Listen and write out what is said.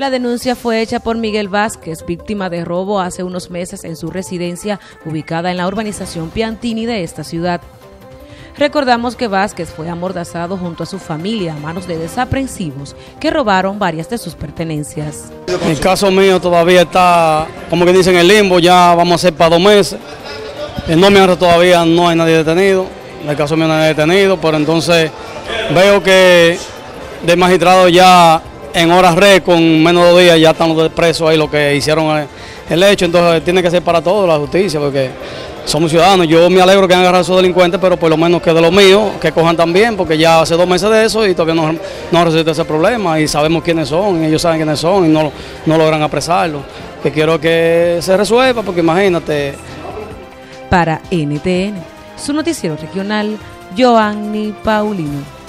La denuncia fue hecha por Miguel Vázquez, víctima de robo hace unos meses en su residencia ubicada en la urbanización Piantini de esta ciudad. Recordamos que Vázquez fue amordazado junto a su familia a manos de desaprensivos que robaron varias de sus pertenencias. El caso mío todavía está, como que dicen, en el limbo, ya vamos a hacer para dos meses. El nombre todavía no hay nadie detenido, en el caso mío no hay detenido, pero entonces veo que de magistrado ya en horas red, con menos de dos días, ya están los presos ahí, lo que hicieron el hecho. Entonces tiene que ser para todos la justicia, porque somos ciudadanos. Yo me alegro que hayan agarrado a esos delincuentes, pero por lo menos que de los míos, que cojan también, porque ya hace dos meses de eso y todavía no, no resuelto ese problema. Y sabemos quiénes son, y ellos saben quiénes son y no, no logran apresarlo. Que quiero que se resuelva, porque imagínate. Para NTN, su noticiero regional, Joanny Paulino.